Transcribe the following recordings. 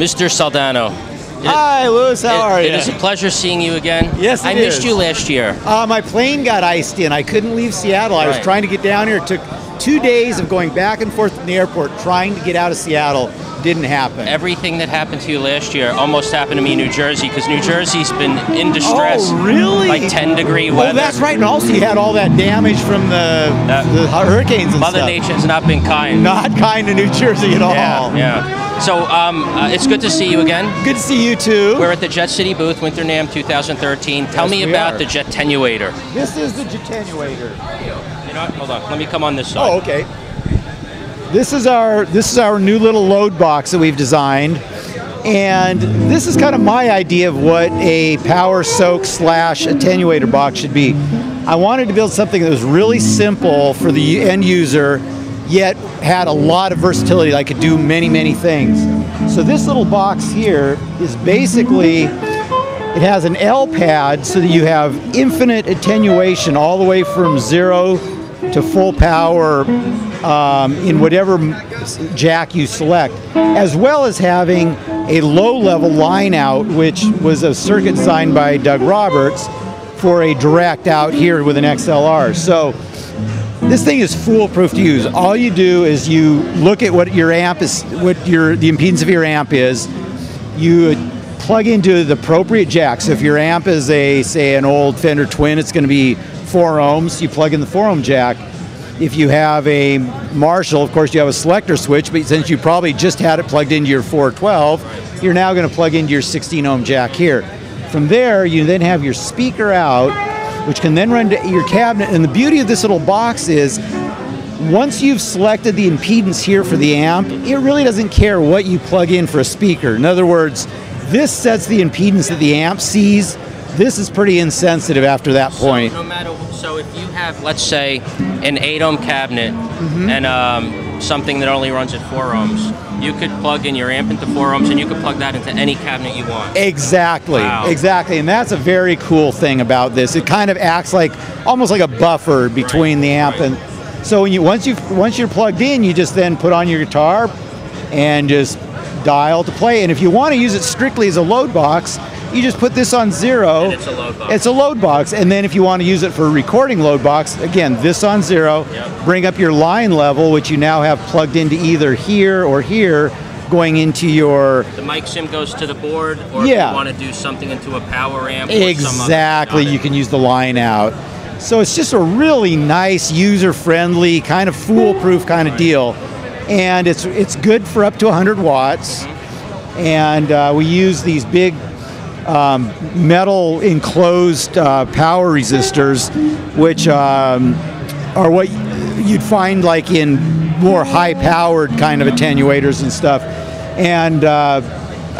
Mr. Soldano. Hi, Louis. How it, are you? It is a pleasure seeing you again. Yes, it I missed is. you last year. Uh, my plane got iced in. I couldn't leave Seattle. I was trying to get down here. It took two days of going back and forth in the airport trying to get out of Seattle. Didn't happen. Everything that happened to you last year almost happened to me in New Jersey because New Jersey's been in distress. Oh, really? Like 10 degree Oh, weather. that's right. And also, you had all that damage from the, That- the hurricanes and Mother stuff. Nature has not been kind. Not kind to New Jersey at all. Yeah, yeah. So um, uh, it's good to see you again. Good to see you too. We're at the Jet City booth, Winter NAMM 2013. Tell Yes, me about are. the Jettenuator. This is the Jettenuator. You know? Hold on. Let me come on this side. Oh, okay. This is our this is our new little load box that we've designed, and this is kind of my idea of what a power soak slash attenuator box should be. I wanted to build something that was really simple for the end user, yet had a lot of versatility. I could do many many things. So this little box here is basically it has an L pad so that you have infinite attenuation all the way from zero to full power um, in whatever jack you select, as well as having a low level line out, which was a circuit designed by Doug Roberts for a direct out here with an XLR. So this thing is foolproof to use. All you do is you look at what your amp is, what your the impedance of your amp is. You plug into the appropriate jack. So if your amp is a say an old Fender Twin, it's going to be four ohms. You plug in the four ohm jack. If you have a Marshall, of course you have a selector switch, but since you probably just had it plugged into your 412, you're now going to plug into your 16 ohm jack here. From there, you then have your speaker out, which can then run to your cabinet. And the beauty of this little box is once you've selected the impedance here for the amp, it really doesn't care what you plug in for a speaker. In other words, this sets the impedance that the amp sees. This is pretty insensitive after that point. So no matter, so if you have, let's say, an eight ohm cabinet Mm-hmm. and um, something that only runs at four ohms, you could plug in your amp into four ohms and you could plug that into any cabinet you want. Exactly, Wow. exactly, and that's a very cool thing about this. It kind of acts like almost like a buffer between the amp and. So when you once you once you're plugged in, you just then put on your guitar and just dial to play. And if you want to use it strictly as a load box, you just put this on zero. And it's a load box. It's a load box, and then if you want to use it for a recording load box, again, this on zero. Yep. Bring up your line level, which you now have plugged into either here or here, going into your The mic sim goes to the board, or if you want to do something into a power amp. or some other- Exactly. You can use the line out. So it's just a really nice, user-friendly, kind of foolproof kind of deal, and it's it's good for up to 100 watts. And uh, we use these big um, metal enclosed uh, power resistors, which um, are what you'd find like in more high-powered kind of attenuators and stuff. And uh,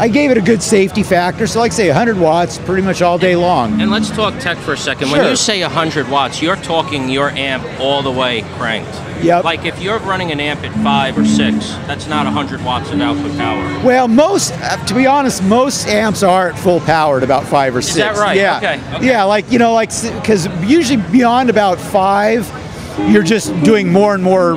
I gave it a good safety factor. So, like I say, 100 watts, pretty much all day long. And let's talk tech for a second. When you say 100 watts, you're talking your amp all the way cranked. Yep. Like if you're running an amp at five or six, that's not 100 watts of output power. Well, most, uh, to be honest, most amps are at full power at about five or six. Is that right? Yeah. Okay, okay. Yeah, like you know, like because usually beyond about five, you're just doing more and more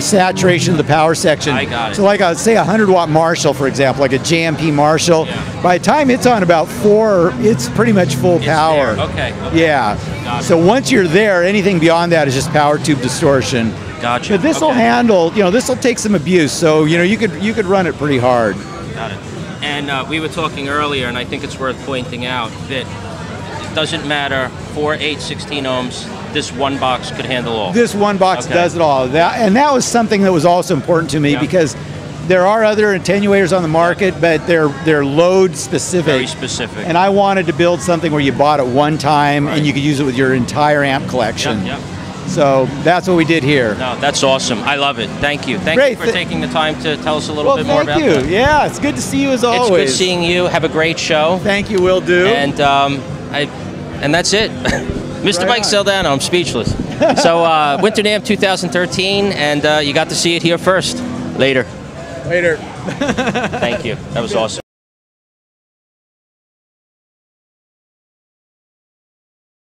saturation of the power section. I got it. So, like would say, a 100 watt Marshall, for example, like a JMP Marshall, Yeah. by the time it's on about four, it's pretty much full It's power. Okay, okay. Yeah. So once you're there, anything beyond that is just power tube distortion. Gotcha. But this will Okay. handle, you know, this will take some abuse. So you know, you could you could run it pretty hard. Got it. And uh, we were talking earlier, and I think it's worth pointing out that it doesn't matter 4, 8, 16 ohms, this one box could handle all. This one box Okay. does it all. That and that was something that was also important to me Yeah. because there are other attenuators on the market, but they're they're load specific. Very specific. And I wanted to build something where you bought it one time Right. and you could use it with your entire amp collection. Yep, yep. So that's what we did here. No, that's awesome. I love it. Thank you. Thank Great. you for Th- taking the time to tell us a little Well, bit more thank about you. that. Yeah, it's good to see you as always. It's good seeing you. Have a great show. Thank you, will do. And um, I, and that's it. Mr. Right Mike on. Soldano, I'm speechless. so uh, Winter NAMM 2013, and uh, you got to see it here first. Later. Later. Thank you. That was awesome.